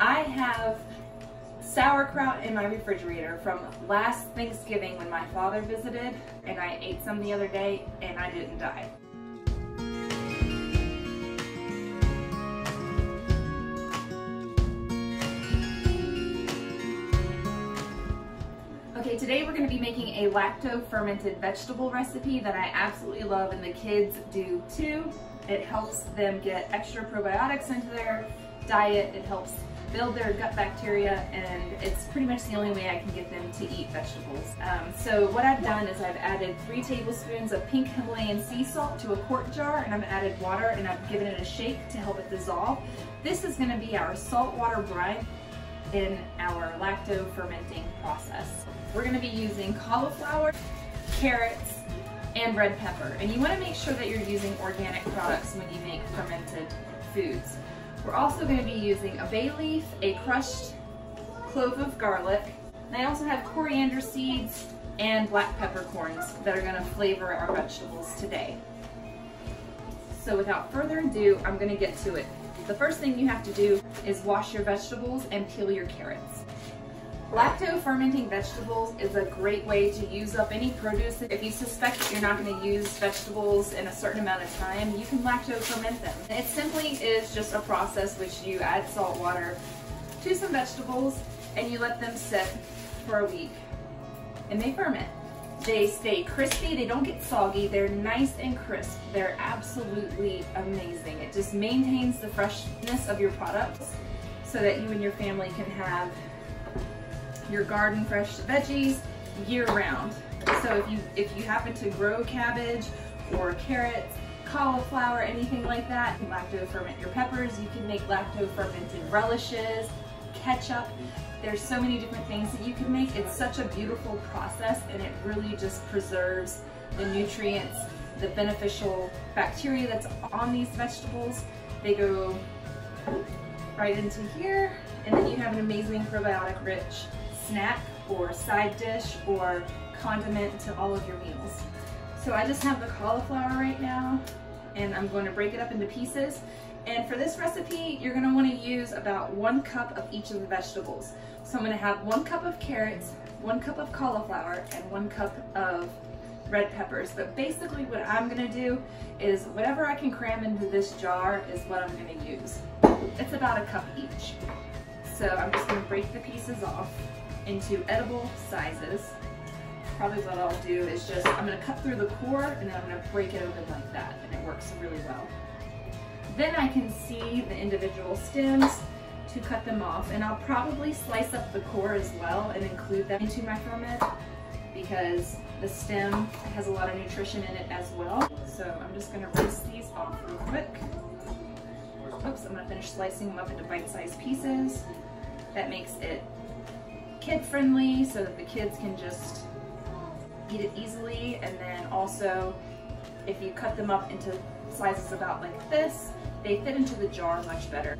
I have sauerkraut in my refrigerator from last Thanksgiving when my father visited and I ate some the other day and I didn't die. Okay, today we're gonna be making a lacto-fermented vegetable recipe that I absolutely love and the kids do too. It helps them get extra probiotics into their diet. It helps build their gut bacteria and it's pretty much the only way I can get them to eat vegetables. Um, so what I've done is I've added three tablespoons of pink Himalayan sea salt to a quart jar and I've added water and I've given it a shake to help it dissolve. This is gonna be our saltwater brine in our lacto fermenting process. We're gonna be using cauliflower, carrots, and red pepper. And you wanna make sure that you're using organic products when you make fermented foods. We're also gonna be using a bay leaf, a crushed clove of garlic, and I also have coriander seeds and black peppercorns that are gonna flavor our vegetables today. So without further ado, I'm gonna get to it. The first thing you have to do is wash your vegetables and peel your carrots. Lacto-fermenting vegetables is a great way to use up any produce. If you suspect that you're not going to use vegetables in a certain amount of time, you can lacto-ferment them. It simply is just a process which you add salt water to some vegetables and you let them sit for a week and they ferment. They stay crispy, they don't get soggy, they're nice and crisp. They're absolutely amazing. It just maintains the freshness of your products so that you and your family can have your garden fresh veggies year round. So if you if you happen to grow cabbage or carrots, cauliflower, anything like that, lacto ferment your peppers. You can make lacto fermented relishes, ketchup. There's so many different things that you can make. It's such a beautiful process and it really just preserves the nutrients, the beneficial bacteria that's on these vegetables. They go right into here and then you have an amazing probiotic rich snack or side dish or condiment to all of your meals. So I just have the cauliflower right now and I'm going to break it up into pieces. And for this recipe, you're gonna wanna use about one cup of each of the vegetables. So I'm gonna have one cup of carrots, one cup of cauliflower, and one cup of red peppers. But basically what I'm gonna do is whatever I can cram into this jar is what I'm gonna use. It's about a cup each. So I'm just gonna break the pieces off into edible sizes. Probably what I'll do is just, I'm gonna cut through the core and then I'm gonna break it open like that and it works really well. Then I can see the individual stems to cut them off and I'll probably slice up the core as well and include them into my ferment because the stem has a lot of nutrition in it as well. So I'm just gonna rinse these off real quick. Oops, I'm gonna finish slicing them up into bite-sized pieces. That makes it kid friendly so that the kids can just eat it easily and then also if you cut them up into sizes about like this they fit into the jar much better.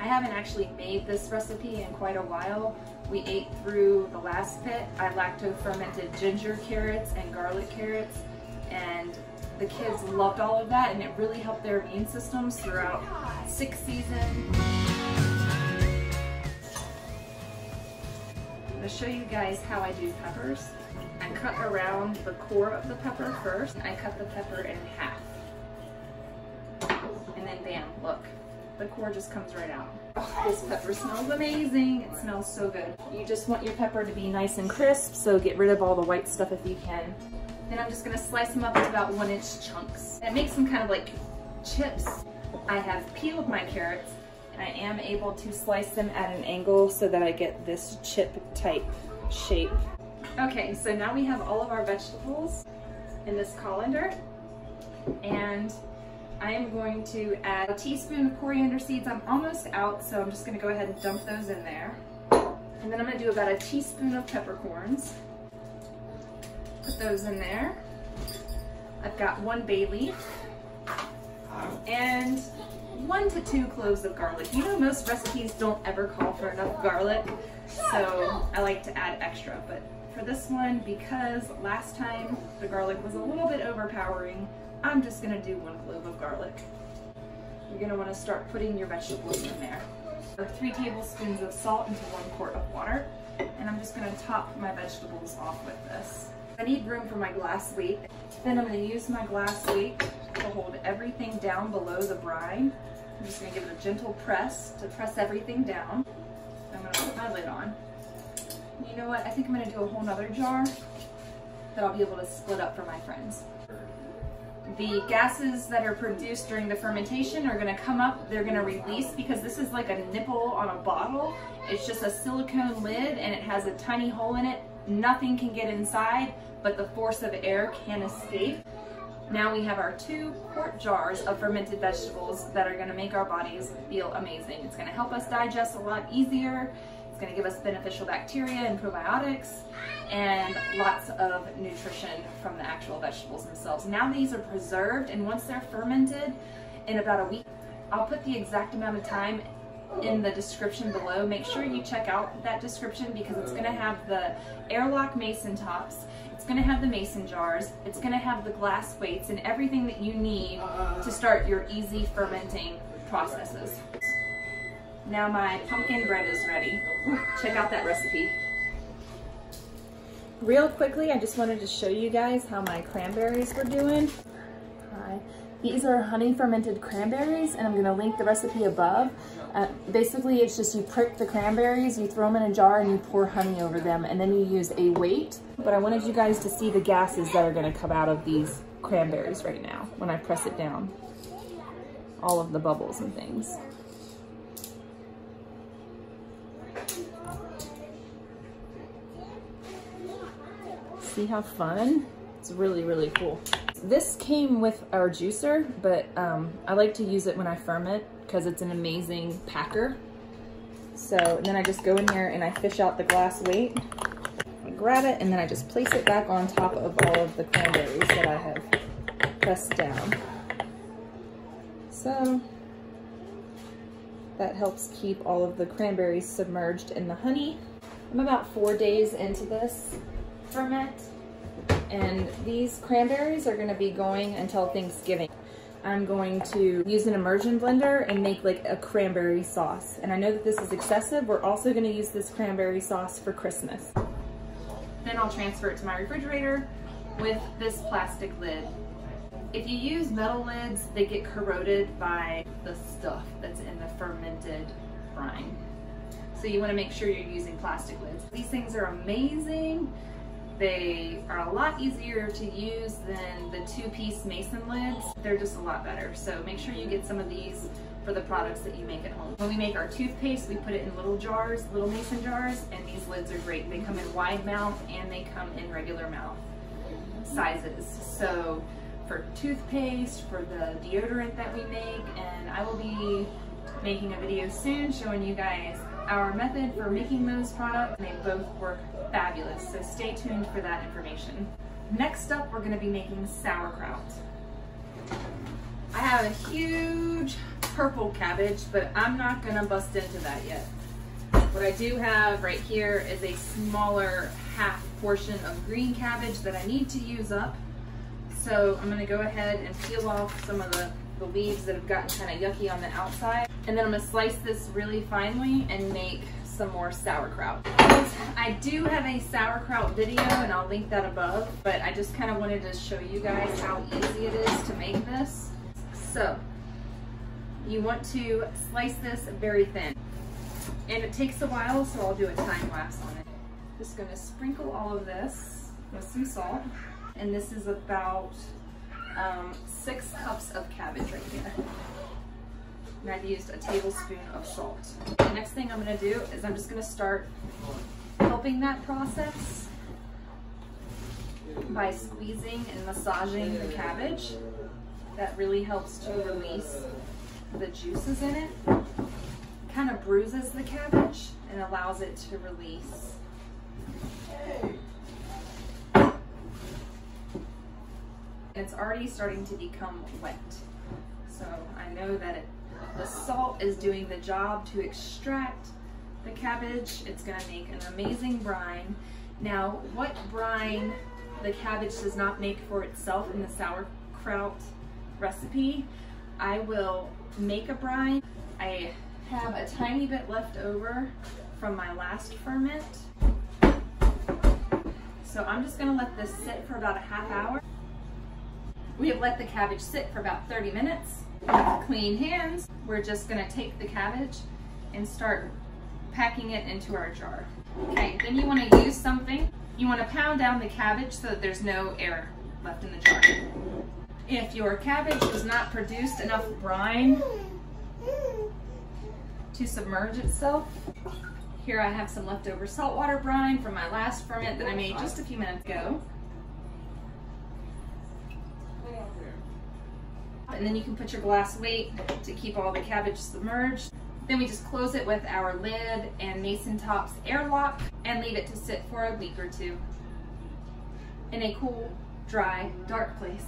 I haven't actually made this recipe in quite a while. We ate through the last pit. I lacto fermented ginger carrots and garlic carrots and the kids loved all of that and it really helped their immune systems throughout six season. I'm to show you guys how I do peppers. I cut around the core of the pepper first. I cut the pepper in half. And then bam, look. The core just comes right out. Oh, this pepper smells amazing. It smells so good. You just want your pepper to be nice and crisp, so get rid of all the white stuff if you can. Then I'm just gonna slice them up into about one inch chunks. And make some kind of like chips. I have peeled my carrots I am able to slice them at an angle so that I get this chip type shape. Okay, so now we have all of our vegetables in this colander and I am going to add a teaspoon of coriander seeds. I'm almost out, so I'm just gonna go ahead and dump those in there. And then I'm gonna do about a teaspoon of peppercorns. Put those in there. I've got one bay leaf. And one to two cloves of garlic. You know most recipes don't ever call for enough garlic, so I like to add extra, but for this one, because last time the garlic was a little bit overpowering, I'm just gonna do one clove of garlic. You're gonna wanna start putting your vegetables in there. Or three tablespoons of salt into one quart of water. And I'm just gonna top my vegetables off with this. I need room for my glass weight. Then I'm gonna use my glass weight to hold everything down below the brine. I'm just gonna give it a gentle press to press everything down. I'm gonna put my lid on. You know what, I think I'm gonna do a whole nother jar that I'll be able to split up for my friends. The gases that are produced during the fermentation are gonna come up, they're gonna release because this is like a nipple on a bottle. It's just a silicone lid and it has a tiny hole in it. Nothing can get inside, but the force of air can escape. Now we have our two quart jars of fermented vegetables that are gonna make our bodies feel amazing. It's gonna help us digest a lot easier. It's gonna give us beneficial bacteria and probiotics and lots of nutrition from the actual vegetables themselves. Now these are preserved and once they're fermented in about a week, I'll put the exact amount of time in the description below. Make sure you check out that description because it's gonna have the airlock mason tops, gonna have the mason jars, it's gonna have the glass weights and everything that you need to start your easy fermenting processes. Now my pumpkin bread is ready. Check out that recipe. Real quickly, I just wanted to show you guys how my cranberries were doing. Hi. These are honey fermented cranberries and I'm gonna link the recipe above. Uh, basically, it's just you prick the cranberries, you throw them in a jar and you pour honey over them and then you use a weight. But I wanted you guys to see the gases that are gonna come out of these cranberries right now when I press it down. All of the bubbles and things. See how fun? It's really, really cool. This came with our juicer, but um, I like to use it when I ferment because it's an amazing packer. So then I just go in here and I fish out the glass weight. I grab it and then I just place it back on top of all of the cranberries that I have pressed down. So that helps keep all of the cranberries submerged in the honey. I'm about four days into this ferment. And these cranberries are gonna be going until Thanksgiving. I'm going to use an immersion blender and make like a cranberry sauce. And I know that this is excessive. We're also gonna use this cranberry sauce for Christmas. Then I'll transfer it to my refrigerator with this plastic lid. If you use metal lids, they get corroded by the stuff that's in the fermented brine. So you wanna make sure you're using plastic lids. These things are amazing. They are a lot easier to use than the two-piece mason lids. They're just a lot better. So make sure you get some of these for the products that you make at home. When we make our toothpaste, we put it in little jars, little mason jars, and these lids are great. They come in wide mouth and they come in regular mouth sizes. So for toothpaste, for the deodorant that we make, and I will be making a video soon showing you guys our method for making those products. They both work fabulous, so stay tuned for that information. Next up, we're gonna be making sauerkraut. I have a huge purple cabbage, but I'm not gonna bust into that yet. What I do have right here is a smaller half portion of green cabbage that I need to use up. So I'm gonna go ahead and peel off some of the, the leaves that have gotten kind of yucky on the outside. And then I'm gonna slice this really finely and make some more sauerkraut. I do have a sauerkraut video and I'll link that above, but I just kind of wanted to show you guys how easy it is to make this. So, you want to slice this very thin. And it takes a while, so I'll do a time lapse on it. Just gonna sprinkle all of this with some salt. And this is about um, six cups of cabbage right here and I've used a tablespoon of salt. The next thing I'm gonna do is I'm just gonna start helping that process by squeezing and massaging the cabbage. That really helps to release the juices in it. Kind of bruises the cabbage and allows it to release. It's already starting to become wet. So I know that it the salt is doing the job to extract the cabbage. It's gonna make an amazing brine. Now, what brine the cabbage does not make for itself in the sauerkraut recipe, I will make a brine. I have a tiny bit left over from my last ferment. So I'm just gonna let this sit for about a half hour. We have let the cabbage sit for about 30 minutes. With clean hands, we're just gonna take the cabbage and start packing it into our jar. Okay, then you wanna use something. You wanna pound down the cabbage so that there's no air left in the jar. If your cabbage has not produced enough brine to submerge itself, here I have some leftover saltwater brine from my last ferment that I made just a few minutes ago. And then you can put your glass weight to keep all the cabbage submerged. Then we just close it with our lid and Mason Tops airlock and leave it to sit for a week or two in a cool, dry, dark place.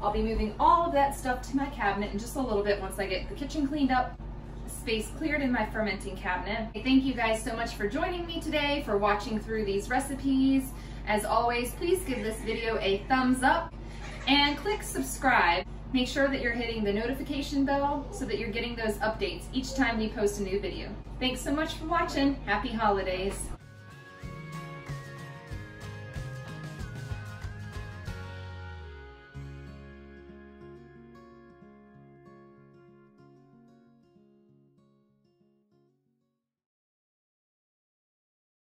I'll be moving all of that stuff to my cabinet in just a little bit once I get the kitchen cleaned up, space cleared in my fermenting cabinet. Thank you guys so much for joining me today, for watching through these recipes. As always, please give this video a thumbs up and click subscribe. Make sure that you're hitting the notification bell so that you're getting those updates each time we post a new video. Thanks so much for watching. Happy holidays.